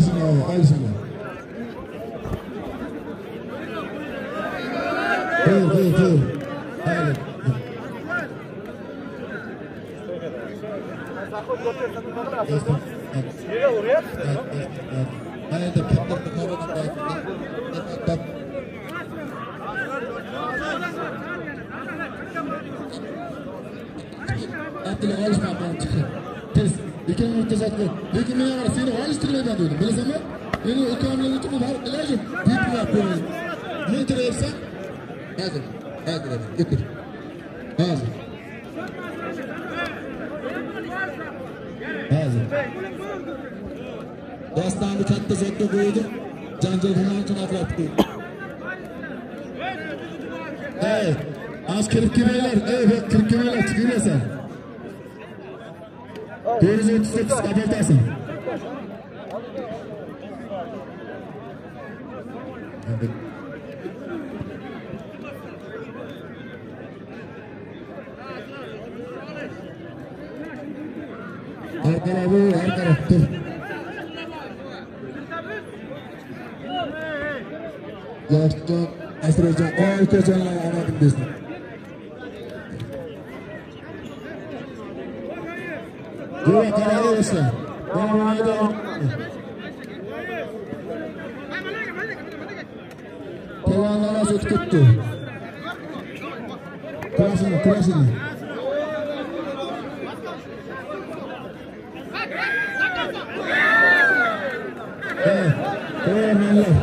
şunu abi, al şunu. Dur, dur, dur. Hadi. Haydi patlattı kavradan da. Abdullah لكلمة المنتجات لكن ما يعرف فينا وعايش تلميذ عندنا بلا زمان لأنه الكامل اللي تقوم بهذا العجب بيطلع كل من تريسا هذا هذا ذكر هذا هذا Destanı katta zotlu buydu. Cancel Human için atlattı. Evet. Az kırık gibi Evet, kırık gibi beyler. Çıkın sen. To'rt yuz o'ttiz sakkiz qabaltasin. Arkana bu, arkana dur. Yoshjon, Asrojon, okajonlar anadim desin. Yo'q, qaraversin. Bo'lmaydi. To'g'onlar o'tib ketdi. Kurashini, kurashini. Eh, to'g'onlar.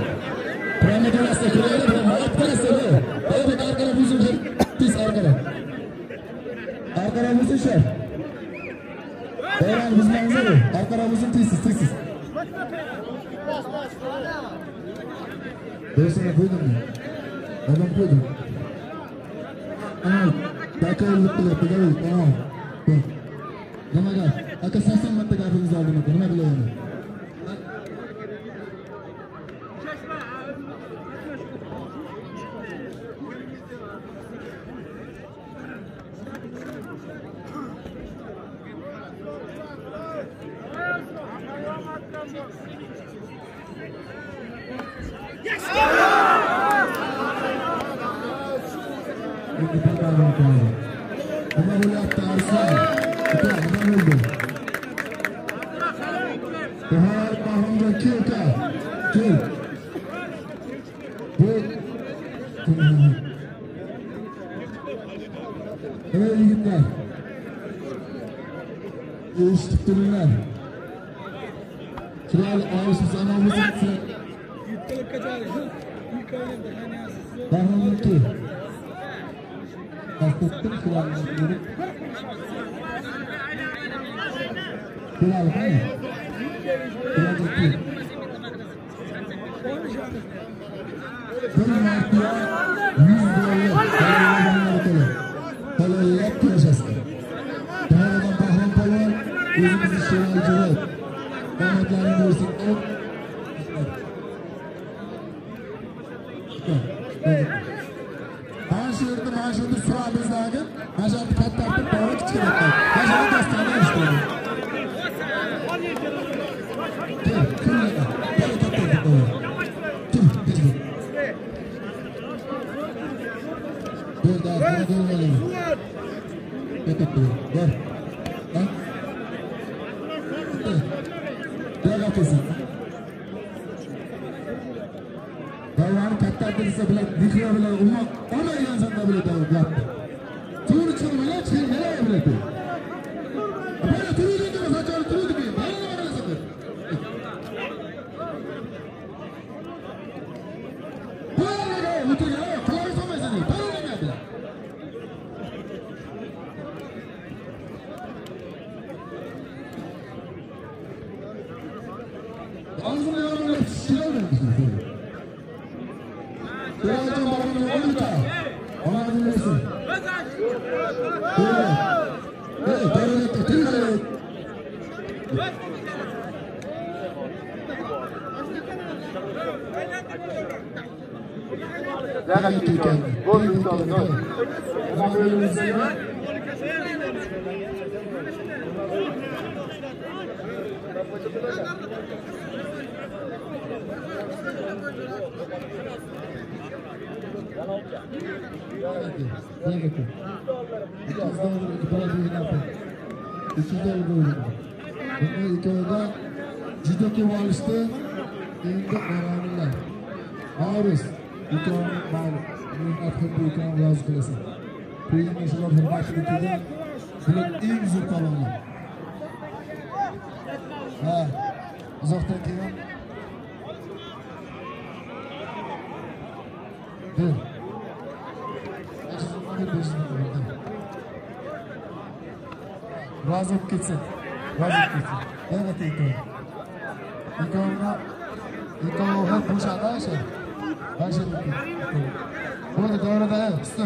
Arkaramızın tesiz tesiz. Ben sana koydum mu? Adam koydum. Aa, dakika ellik bile Aka Tamam. Bak. Nama gel. Aka saksan Arnavutlar'da. Ama bu yaptı Arslan. Öte adam oldu. Buhar Mahmudaki Kral Ağustos anamızın. Yüttülük onamizni Bahraminki. Tasdiqdir Bilal yurib. Chiroyli qani? Chiroyli. Bir marta yuz dollar halollab yashasizlar. Davodan Bahrom polvon o'zimizni chiroyli javob. Omadlarini bersin. Mana shu yerda mana shu yerda suramizdagi mana shu yerda katta bir bora kichkina mana shu dastani eshitadi. Katta bir Davani katta bilan dikra bilan umma ona yansanda bilan dav gap. To'g'ri Jadi, kita harusnya tidak. Qilib ikkovini rozi qilasan to'yinga shular hurmat qilib kelgan bular eng zo'r palonlar ha uzoqdan kelgan dur rozi bo'lib ketsin rozi bo'lib ketsin albatta ikkovi ikkovini ikkovi bo'shadi o'sha bo'ldi davrada usta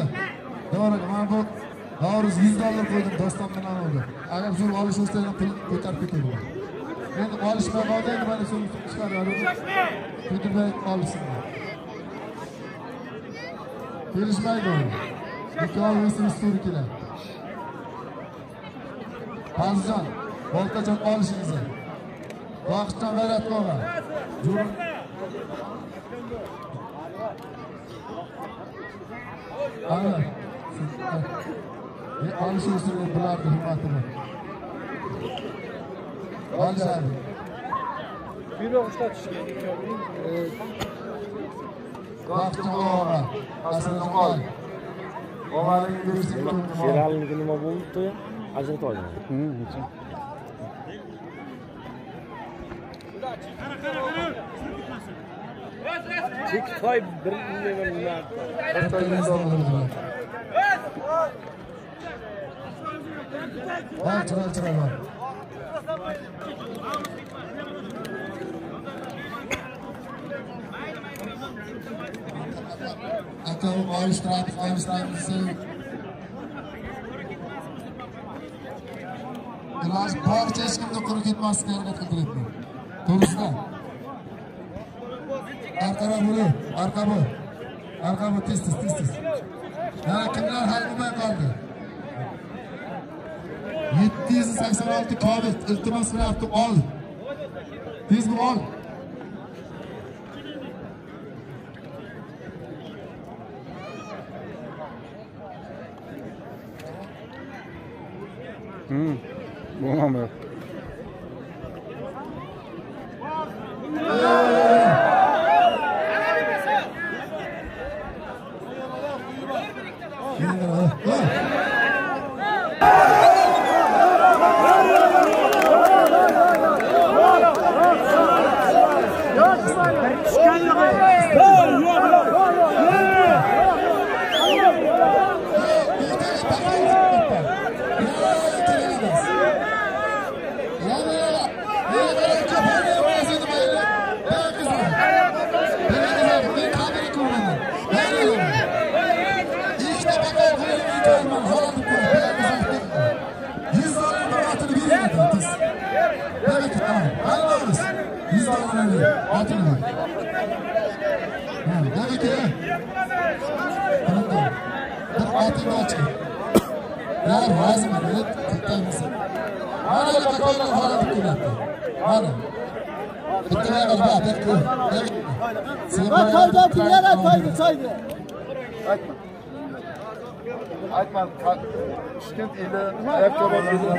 davraga mana bu davriz 100 dollar qo'ydim doston bilan oldi. Agar zo'r olish bo'lsa pul ko'tarib ketadi endi olishmay qoldi endi mana shu chiqaradi. Ko'tarmay olishsin kelishmaydi. U ikkovi esi to'g'ri keladi. Fazlijon, boltajon olishingizni. Vaqtdan g'ayrat Ana. Ne olishingni bilardi hurmatini. Olishadi. Buyruq ishlatishga. Vaqtdan qolma. Aslida qol. Omaling bersin. Sheralniki nima bo'libdi? Ajratib olgan. Chektoy bir nima Ha, chiroy chiroy bor. Akam olishtiramiz, olishtiramiz. Iloj boricha hech kimni quruq ketmaslikka harakat qildiryapman. To'g'risida. Arqara bo'li, arqa bo'l. Arqa bo'l, tez tez tez tez. Yana kimlar hal bo'lmay qoldi? 786 kobit iltimos qilyapti ol. Tez hmm, bu ol. Bo'lmadi. Ular vazn qilib tutamiz. Mana bakolar holat qilyapti. Mana. Bittalar bor, bitta. Va toyda yana toyda toyda. Aytma. Toshkent eli Yakkabog eli.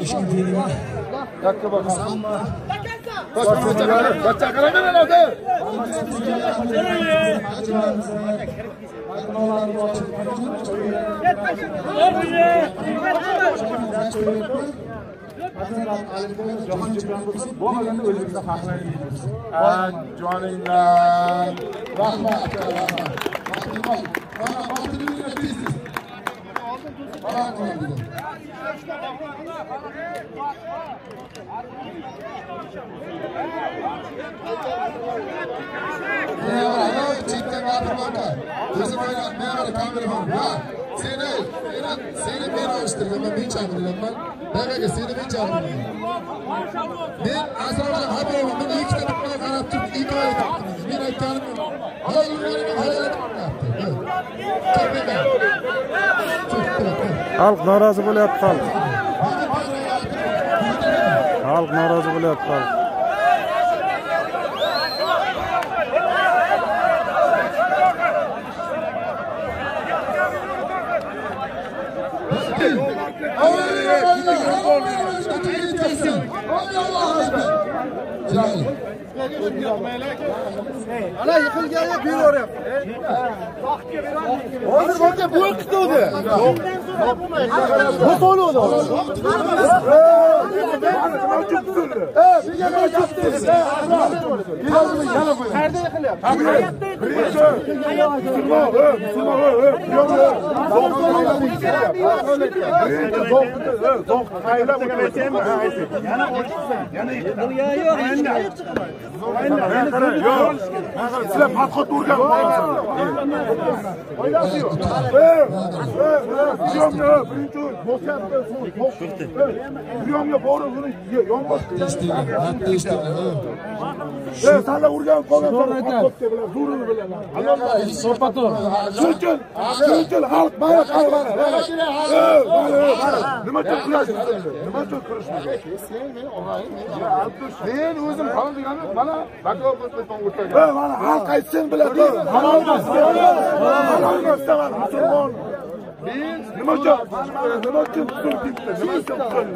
Ishga deydilar. Yakkabog. Bo'lmaganda haqlaymiz. Joninglar. Rahmat. Rahmat. Mana, mana, mana, tez tez. Aa, qilar dedi. Alo, chetdan gapirmoqqa. O'zim o'ylab, men mana kameraman. Seni, seni, seni men olishtirganman, men chaqirganman. Daraga seni men chaqirganman. Men asosan habibaman, men ikkita bilan qarab turib, oy turibman. Men aytganim, hali yurganim, hali aytibdi. Xalq norozi bo'lyapti xalq. Xalq norozi bo'lyapti xalq. Ana yıkılganda buyuruyor. Hozir bo'lsa bu qituvdi. Bu to'luvdi. Yana. Qayerda yiqilyapti? Podxod urgan Foydasi yo'q. Bo'shatdi, to'xtatdi. Priyomga borib uni yonbosh. Urgan qolgan podxodga bilan zurini. Shuning uchun, xalq mana xalq mana. Eh, mana, mana. Nima uchun kurashmaydi? Nima uchun kurashmaydi? Men o'zim halol deganim mana vakolatdan o'tgan. Eh, mana xalq aytsin biladi. Halol emas. Halol emas. Nima uchun? Nima uchun ketdi? Nima uchun tuzildi?